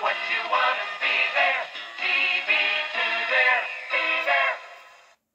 what you wanna see.